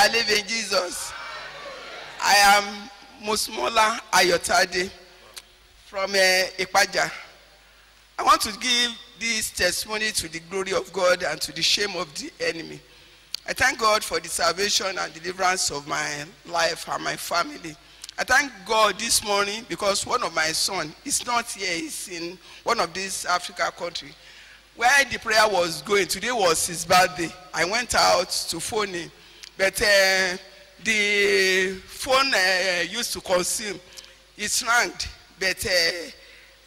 I live in Jesus. I am Musmola Ayotade from uh, Ipaja. I want to give this testimony to the glory of God and to the shame of the enemy. I thank God for the salvation and deliverance of my life and my family. I thank God this morning because one of my son is not here, he's in one of these Africa countries. Where the prayer was going, today was his birthday. I went out to phone him, but uh, the phone uh, used to consume. It's ranked, but uh,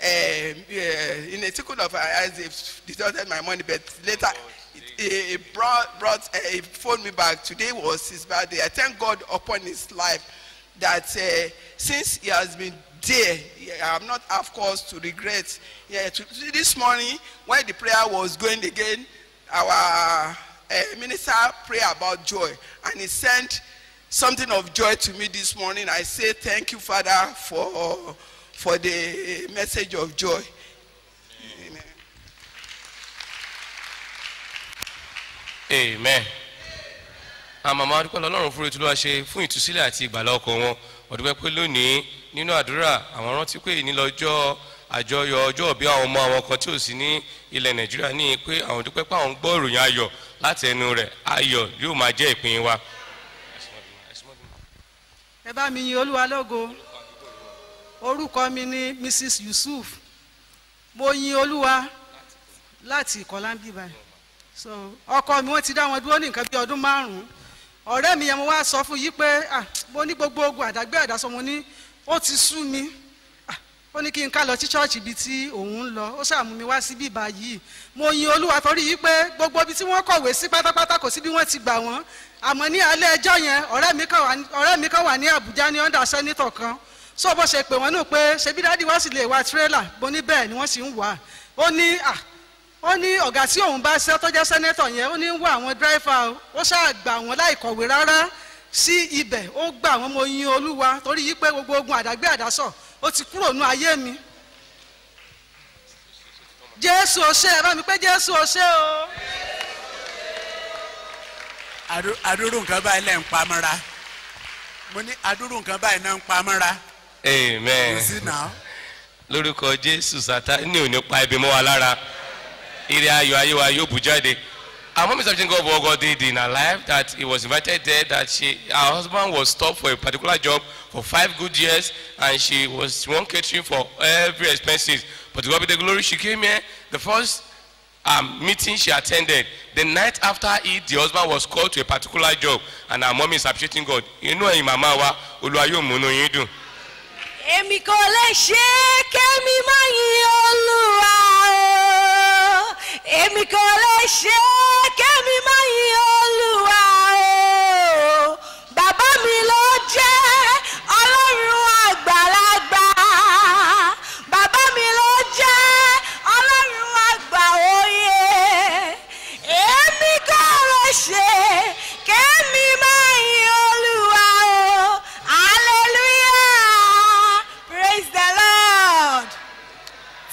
uh, in a tickle of my eyes, they deducted my money, but later he brought, brought uh, he phoned me back. Today was his birthday. I thank God upon his life that uh, since he has been there, I have not have cause to regret. Yeah, to, this morning when the prayer was going again, our uh, minister prayed about joy, and he sent something of joy to me this morning. I say thank you, Father, for for the message of joy. Amen. amen àmàmà adúpẹ́ lọ́lọ́run fún ètùlúwa ṣe fún ìtúsílẹ̀ àti ìgbàlá ọkọ̀ wọn ọ̀dúpẹ́ pé lónìí nínú àdúrà àwọn rántí pé ní lọ́jọ́ àjọyọ̀ ọjọ́ òbí àwọn ọmọ àwọn kan tí ò sí ní ilẹ̀ nàìjíríà ní pé àwọn dúpẹ́ pé àwọn gbọ́ ìròyìn ayọ̀ láti ẹnu rẹ̀ ayọ̀ yóò máa jẹ́ ìpín wa. ẹ bá mi yin olúwa lógo. Orúkọ mi ni mrs yusuf. Mo yin olúwa láti ìkọlá ń bí báyìí. So ọkọ mi wọn ti dá wọn dúró ní nǹkan bí ọdún márùnún. Ọ̀rẹ́ mi yẹn mo wá sọ fún yí pé ah mo ní gbogbo ogun àdágbé àdásọ mo ní ó ti sú mi ó ní kí n ká lọ sí ṣọ́ọ̀ṣì ibi tí òun ń lọ. Ó ṣàmú mi wá sí bíbá yìí mo yin olúwa torí yí pé gbogbo ibi tí wọ́n kọ̀wé sí pátápátá kò sí bí wọ́n ti gbà wọ́n. Àmọ́ ní alẹ́ ẹjọ́ yẹn ọ̀rẹ́ mi kan wà ní- àbújá ní ọ̀ndà sẹ́nitọ̀ kan. So bó ṣe pè wọ́n nù pé ṣebí dádì wá sì lè wa tírélà bó ní bẹ́ẹ̀ ni wọ́n sì ń wà ó ní à ó ní ọ̀gá tí òun bá ṣẹ́ tó jẹ́ sẹ́nẹ́tọ̀ yẹn ó ní ń wá àwọn dírẹ́fà ó ṣáà gbà wọ́n láì kọ̀wé rárá sí ibẹ̀. Ó gbà wọ́n mo yin olúwa torí yí pé gbogbo ogun àdágbé àdásọ̀ ó ti kúrò nú ayé mi. Jésù ò ṣe ẹ bá mi pé jésù ò ṣe o. Adú- adúrú nǹkan báyìí lẹ́ ń pamọ́ra mo ní adúrú nǹkan báyìí náà ń pamọ́ra amen. Kò sí náà lórúkọ jésù sátani ò ní pa ibi mọ́ wa lára. Ire ayọ̀ ayé wa yóò bù jáde our mom is something God God did in her life that he was invited there that she her husband was stopped for a particular job for five good years and she was one catering for every expenses. But to God be the glory she came here. The first um, meeting she attended the night after it the husband was called to a particular job and her mom is appreciating God. Inú ẹ̀yin màmá wa olúwa yóò múnú yín dùn. èmi kò lè ṣe é kémi èmi kò lè ṣe é kémi yin olúwa o. Bàbá mi ló jẹ́ ọlọ́run àgbàlagbà. Bàbá mi ló jẹ́ ọlọ́run àgbà òye. Èmi kò lè ṣe é kémi yin olúwa o. Hallelujah. Praise the lord.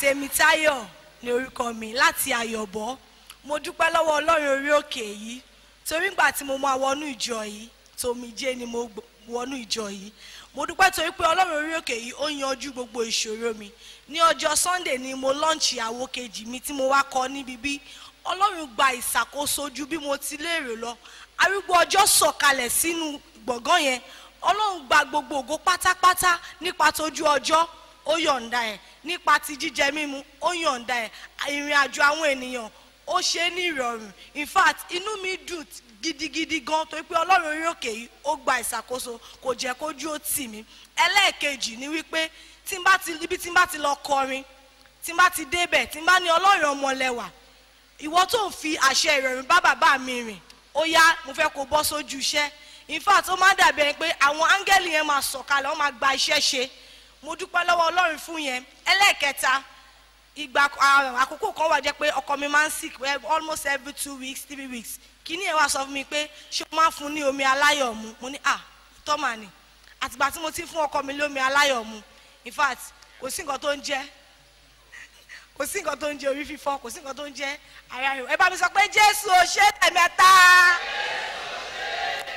Tèmítáyọ̀ ní orúkọ mi láti àyọ̀bọ̀ mo dúpẹ́ lọ́wọ́ ọlọ́run orí òkè yìí. Torí ngbà tí mo máa wọnú ìjọ yìí tòmíjé ni mo wọnú ìjọ yìí. Mo dúpẹ́ torí pé ọlọ́run orí òkè yìí ó yanjú gbogbo ìṣòro mi. Ní ọjọ́ sunday ni mo lọ́ǹchì àwo kejì mi tí mo wá kọ níbi bí. Ọlọ́run gba ìṣàkóso ju bí mo ti léèrè lọ. Arúgbó ọjọ́ sọ̀kalẹ̀ sínú gbọ̀ngàn yẹn. Ọlọ́run gba gbogbo ògo pátápátá nípa tójú ọjọ́ ó yọ̀ǹda ẹ̀ nípa ti jíjẹ mímu ó yọ̀ǹda ẹ̀. Ìrìn àjò àwọn ènìyàn ó ṣe é ní ìrọ̀rùn. In fact inú mi dùn gidigidi gan torí pé ọlọ́run orí òkè yìí ó gba ìṣàkóso kò jẹ́ kójú ó tì mí. Ẹlẹ́ẹ̀kejì ni wípé tí n bá ti ibi tí n bá ti lọ kọrin tí n bá ti débẹ̀ tí n bá ní ọlọ́run ọmọlẹ́wà ìwọ tó ń fi àṣẹ ìrọ̀rùn bá bàbá mi rìn ó yá mo fẹ́ kó bọ́ sójú iṣẹ́. In fact ó máa dàbí ẹni pé àwọn áńgẹ́lì yẹn máa sọ̀kalẹ̀ wọ́n máa gba iṣẹ́ ṣe mo dúpẹ́ lọ́wọ́ ọlọ́run fún yẹn. Ẹlẹ́ẹ̀kẹta ìgbà àkókò kan wà jẹ́ pé ọkọ mi máa ń sick almost every two weeks three weeks. Kíní ẹ̀ wá sọ fún mi pé ṣé o máa fún ní omi aláyọ̀ mu? Mo ní ah tọ́mà ni. Àtìgbà tí mo ti fún ọkọ mi lómi aláyọ̀ mu in fact kò sí nǹkan tó ń jẹ́. Kò sí nǹkan tó ń jẹ orí fífọ́ kò sí nǹkan tó ń jẹ ara rẹ̀. Ẹ bá mi sọ pé jésù ò ṣe tẹ̀mẹ́ta.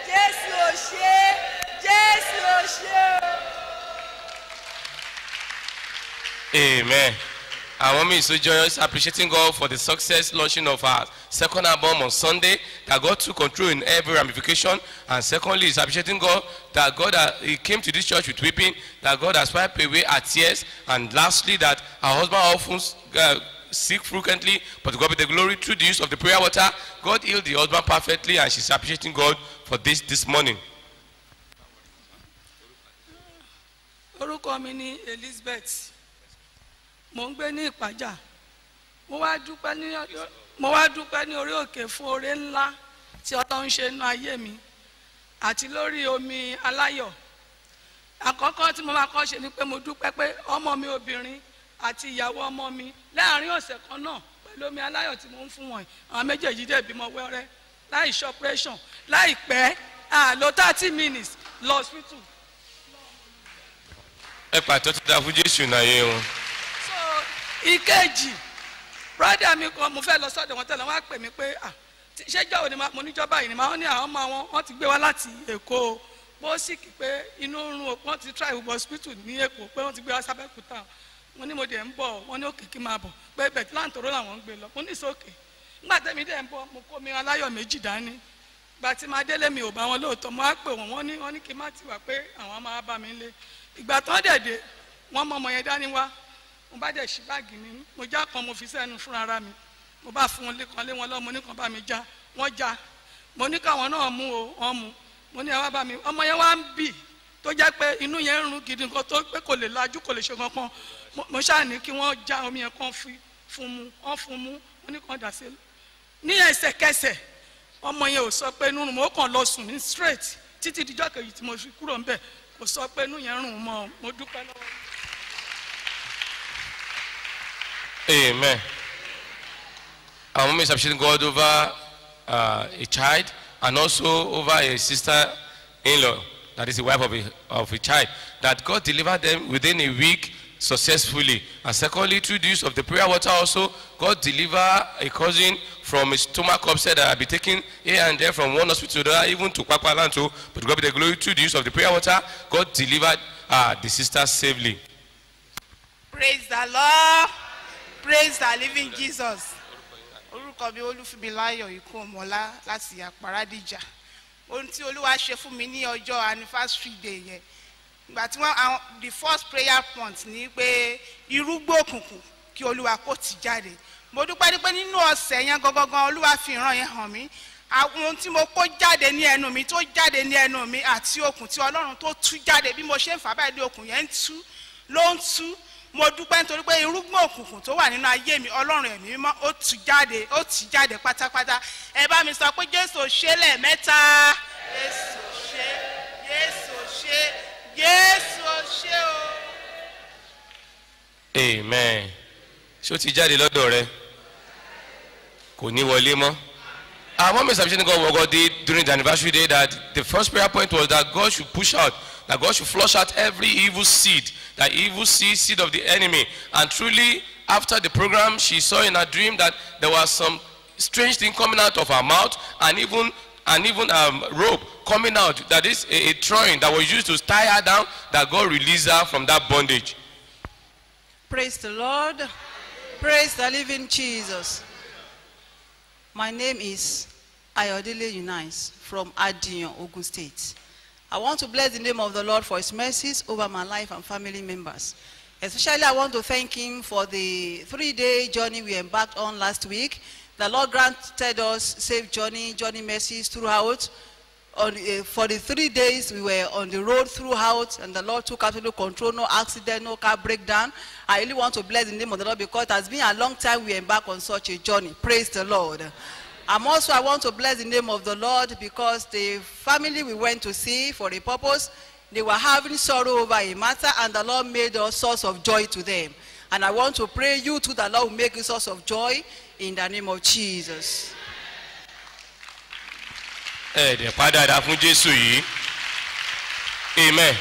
Jésù ò ṣe jésù ò ṣe o. Amen. Our mommy is so joyous, appreciating God for the success launching of our second album on Sunday, that God took control in every ramification. And secondly, is appreciating God that God uh, he came to this church with weeping, that God has wiped away our tears. And lastly, that her husband often uh, sick frequently, but God be the glory through the use of the prayer water. God healed the husband perfectly, and she's appreciating God for this this morning. orúkọ mi ní elizabeth mò ń gbé ní ìpájà mo wá dúpẹ́ ní mo wá dúpẹ́ ní orí òkè fún oore ńlá tí ọlọ́run ṣe nínú ayé mi àti lórí omi aláyọ̀. Àkọ́kọ́ tí mo máa kọ́ ṣe ni pé mo dúpẹ́ pé ọmọ mi obìnrin àti ìyàwó ọmọ mi láàárín ọ̀sẹ̀ kan náà pẹ̀lú omi aláyọ̀ tí mo ń fún wọn àwọn méjèèjì dẹ̀ bímọ wẹ́rẹ́ láì ṣe operation láìpẹ́ àlọ́ thirty minutes lọ ẹ pàtó tó dáa fún jésù náà yé wọn. Ìkejì brother mi kan mo fẹ́ lọ sọ́dọ̀ wọn tẹ́lẹ̀ wọ́n á pè mí pé ah tí- ṣé jọ́ òní mo níjọba yìí ni màá ní àwọn ọmọ wọn wọ́n ti gbé wá láti èkó. O bó sì kí pé inú ń run o wọ́n ti try gbogbo hospital ní èkó pé wọ́n ti gbé wá sábẹ́kúta mo ní mo dẹ̀ ń bọ̀ wọ́n ní òkè kí n máa bọ̀. Pé bẹ̀tí láǹtòrò làwọn ń gbé lọ. Mo ní sókè nígbà tẹ́mi dẹ̀ ń bọ̀ mo kó mi aláyọ̀ méjì dání. Ìgbà tí máa délé mi ò bá wọn lóòótọ́ mo á pè wọ́n. Wọ́n ní wọ́n ní kí n má ti wà pé àwọn máa bá mi lé. Ìgbà tán dẹ̀dẹ̀ wọ́n mọ ọmọ yẹn dání wá mo bá dẹ̀ ṣí báàgì mi mo já kan mo fi sẹ́nu fún ara mi. Mo bá fún un lẹ́kan lé wọn lọ́wọ́ mo ní kan bá mi já wọ́n já. Mo ní káwọn náà mú o wọ́n mú. Mo ní wá bá mi ọmọ yẹn wá ń bì tó jẹ́ pé inú yẹn ń rún gidi nǹkan tó pé kò lè lajú kò lè ṣe kankan. Mo- ṣáà kí wọ́n já omi yẹn kan fún mu wọ́n fún mu wọ́n ní kan dà sí ní ẹsẹ̀kẹsẹ̀ ọmọ yẹn ò sọ pé inú rùn mo kàn lọ sùn ní straight títí dijọ́ kejì tí mo fi kúrò ńbẹ̀ kò sọ pé inú yẹn rùn mo dúpẹ́ lọ́wọ́. Amen. Our mom is appreciating God over uh, a child and also over a sister-in-law, that is the wife of a, of a child, that God delivered them within a week successfully. And secondly, through the use of the prayer water also, God delivered a cousin from a stomach upset that had been taken here and there from one hospital to the other, even to Kwakwalanto. But God be the glory through the use of the prayer water, God delivered uh, the sister safely. praise the lord praise the living jesus. Orúkọ mi olúfúnmiláyọ̀ ikú ọmọlá láti àparadìjà ohun tí olúwa ṣe fún mi ní ọjọ́ anniversary day yẹn. Ìgbà tí wọ́n the first prayer point ni pé irúgbó òkùnkùn kí olúwa kó ti jáde. Mo dúpẹ́ dípẹ́ nínú ọ̀sẹ̀ yẹn gangan olúwa fi ìran yẹn hàn mí. Ohun tí mo kó jáde ní ẹnu mi tó jáde ní ẹnu mi àti okùn tí ọlọ́run tó tú jáde bí mo ṣe ń fà báyìí ní okùn yẹn ń tú ló ń tú mo dúpẹ́ nítorí pé irúgbọ́n òkùnkùn tó wà nínú ayé mi ọlọ́run ẹ̀mí mímọ́ ó tú jáde ó tú jáde pátápátá. Ẹ bá mi sọ pé jésù ṣe lẹ́ẹ̀mẹ́ta. Jésù ṣe jésù ṣe jésù ṣe o. amen. Ṣé ó ti jáde lọ́dọ̀ rẹ? Kò ní wọlé mọ́. Our mom is God God did during the anniversary day that the first prayer point was that God should push out that God should flush out every evil seed that evil seed seed of the enemy and truly after the program she saw in her dream that there was some strange thing coming out of her mouth and even and even um, rope coming out that is a, a that was used to tie her down that God released her from that bondage Praise the Lord. Praise the living Jesus. My name is Ayodele Unice from Adiyan, Ogun State. I want to bless the name of the Lord for his mercies over my life and family members. Especially, I want to thank him for the three-day journey we embarked on last week. The Lord granted us safe journey, journey mercies throughout. On, uh, for the three days we were on the road throughout and the Lord took absolute control, no accident, no car breakdown. I really want to bless the name of the Lord because it has been a long time we embark on such a journey. Praise the Lord. I'm also, I want to bless the name of the Lord because the family we went to see for a purpose, they were having sorrow over a matter and the Lord made a source of joy to them. And I want to pray you too, the Lord will make a source of joy in the name of Jesus. ẹ̀ẹ́dẹ̀ padà fún jésù yìí amen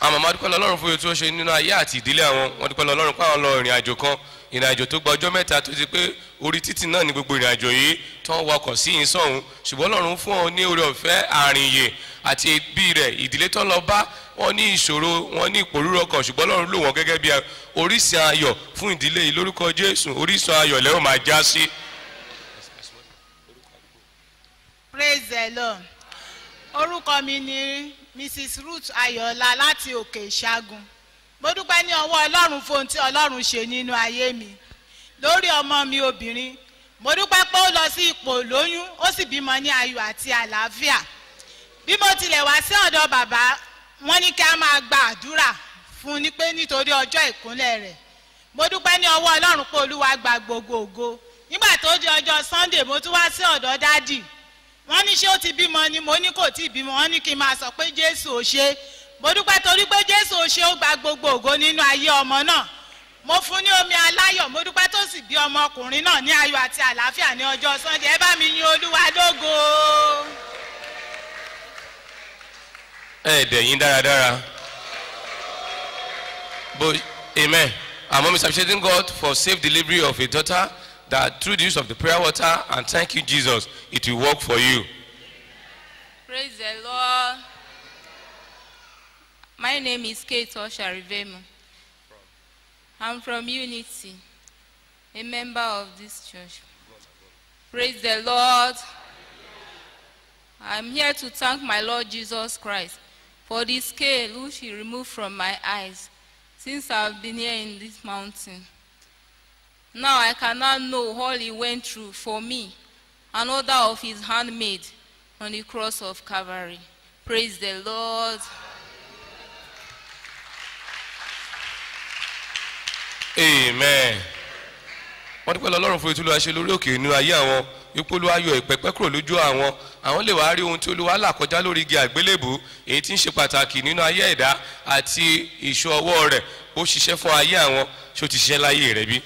àwọn màmá dúpẹ́ lọ́lọ́run fún ètò ṣe nínú ayé àti ìdílé àwọn wọn dúpẹ́ lọ́lọ́run pé àwọn lọ ìrìn àjò kan ìrìnàjò tó gba ọjọ́ mẹ́ta tó ti pé orí títì náà ni gbogbo ìrìnàjò yìí tó ń wakọ̀ sí yìí sọ̀hún ṣùgbọ́n ọlọ́run fún ọ ní oore ọ̀fẹ́ àrìnyè àti ẹbí rẹ̀. Ìdílé tó lọ bá wọn ní ìṣòro wọn ní ìpòrúurú ọkàn. Ṣùgbọ́n ọlọ́run lò wọ́n gẹ́gẹ́ bí orísun ayọ̀ fún ìdílé yìí. Lórúkọ jésù orísun ayọ̀ lẹ́wọ̀n máa já sí. praise the lord. Orúkọ mi ni mrs ruth ayọ̀ọ́lá láti òkè ìṣàgùn mo dúpẹ́ ní ọwọ́ ọlọ́run fún ohun tí ọlọ́run ṣe nínú ayé mi. Lórí ọmọ mi obìnrin mo dúpẹ́ pé ó lọ sí ipò lóyún ó sì bímọ ní ayọ̀ àti àlàáfíà. Bí mo tilẹ̀ wá sí ọ̀dọ̀ bàbá wọ́n ní kí a máa gba àdúrà fún un ní pé nítorí ọjọ́ ìkúnlẹ̀ rẹ̀. Mo dúpẹ́ ní ọwọ́ ọlọ́run pé olúwa gba gbogbo ògo. Nígbà tó di ọjọ́ sunday mo tún wá sí ọ̀dọ̀ dádì. Wọ́n ní ṣé ó ti bímọ ni? Mo ní kò tí ì bímọ. Wọ́n ní kí n máa sọ pé jésù ò ṣe mo dúpẹ́ torí pé jésù ṣe ó gba gbogbo ògo nínú ayé ọmọ náà mo fún ní omi aláyọ̀ mo dúpẹ́ tó sì bí ọmọkùnrin náà ní ayọ̀ àti àlàáfíà ní ọjọ́ sunday ẹ bá mi yin olúwa lógo. ẹ dẹ̀ yín dáradára but amen our mom is appreciating God for safe delivery of a daughter that through the use of the prayer water and thank you Jesus it will work for you. Praise the Lord. My name is Kate Osharivemu. I'm from Unity, a member of this church. Praise the Lord. I'm here to thank my Lord Jesus Christ for the scale which He removed from my eyes since I've been here in this mountain. Now I cannot know all He went through for me another of His handmaid on the cross of Calvary. Praise the Lord. Amen. Wọ́n dúpẹ́ lọ lọ́rùn fún olúwa ṣe lórí òkè inú ayé àwọn. Ipò olúwa yọ ìpẹ́pẹ́ kúrò lójú àwọn. Àwọn lè wá rí ohun tí olúwa là kọjá lórí igi àgbélébù èyí tí ń ṣe pàtàkì nínú ayé ẹ̀dá àti ìṣọ́ ọwọ́ rẹ̀. Ó ṣiṣẹ́ fún ayé àwọn ṣé ó ti ṣiṣẹ́ láyé rẹ̀ bí.